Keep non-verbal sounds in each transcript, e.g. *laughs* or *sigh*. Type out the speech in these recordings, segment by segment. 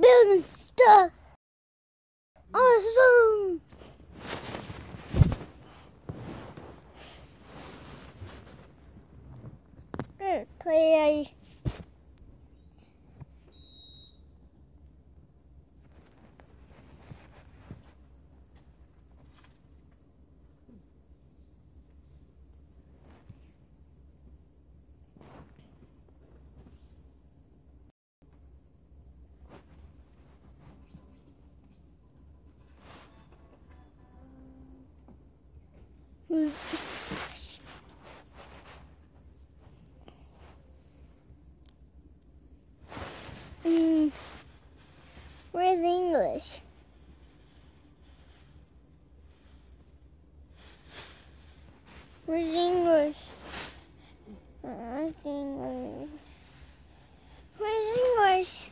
building stuff. Awesome. Play. Mm. Where's English? Where's English? Where's English? Where's English?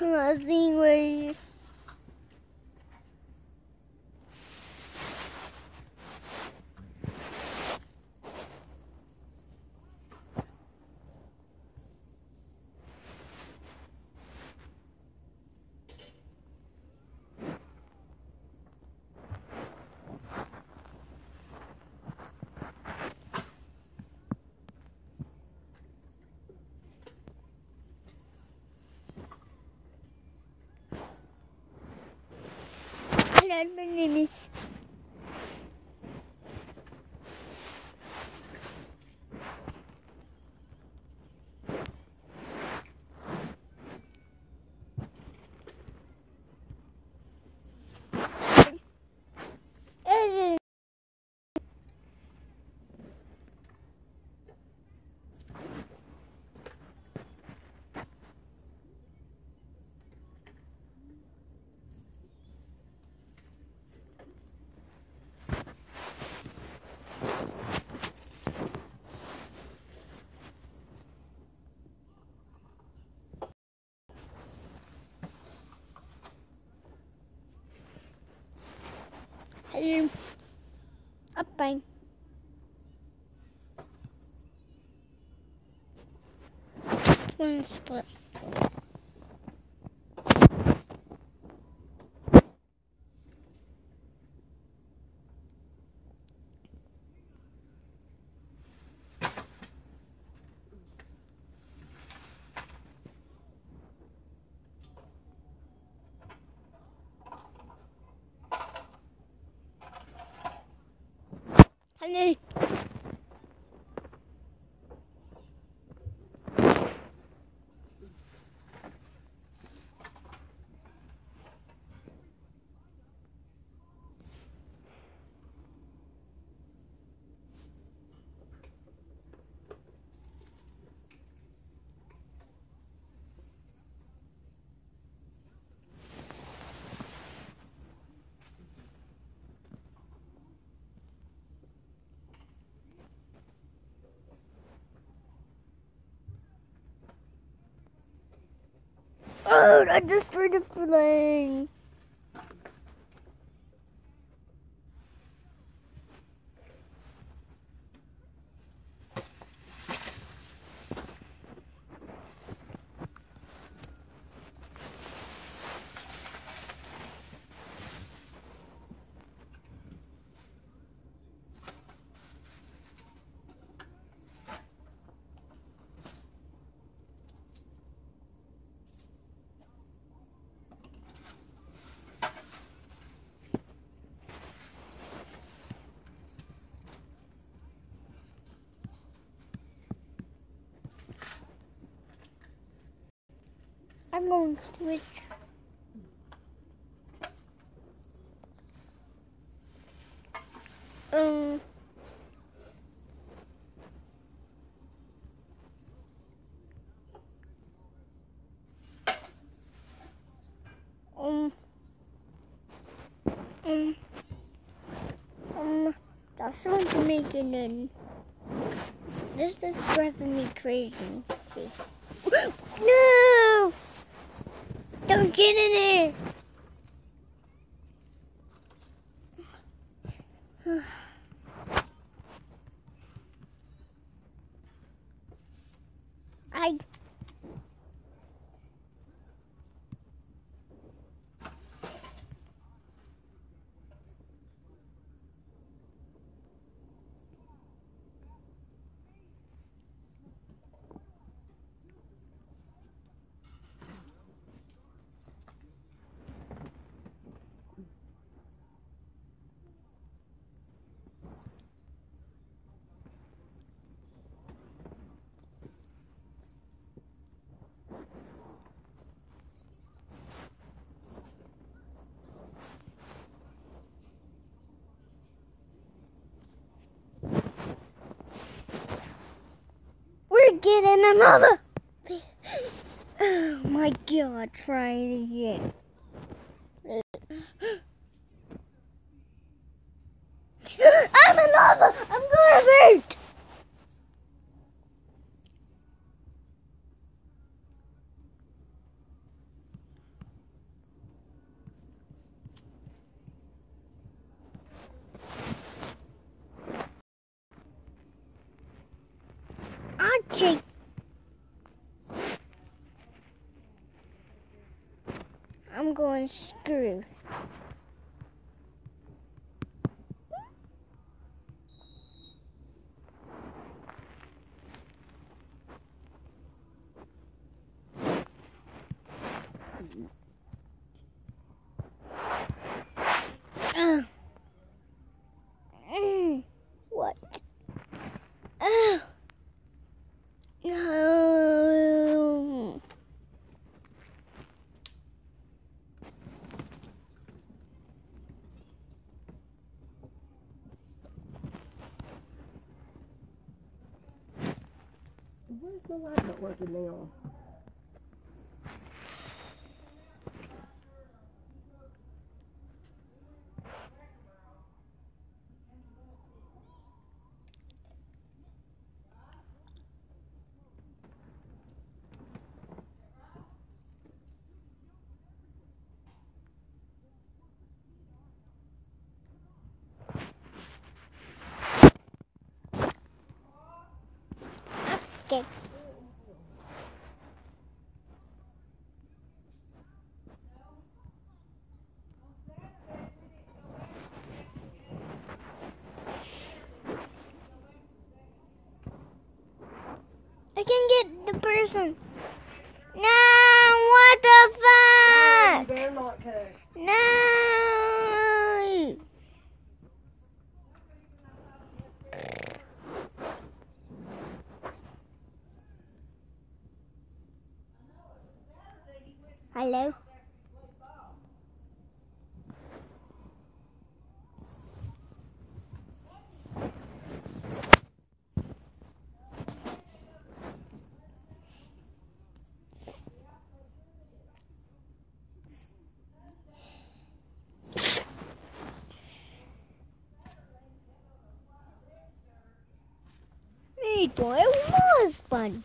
Where's English? Hello, my Hello. Up bang. One split. Hello. Oh, I destroyed the filling. I'm going to switch. Um. Um. Um. Um. That's going to make it in. This is driving me crazy. *laughs* No! Don't get in there! I another. Oh my god, try it again. I'm in lava! I'm gonna hurt! Archie! I'm going screw. Uh. Mm. What? Oh. No. Where's the light not working now? Okay. I can get the person. No, what the fuck? You better not. No. Hello. It was fun.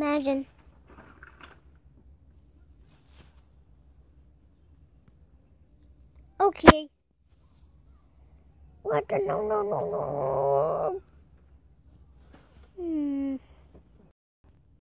Imagine. Okay. What the no no no no.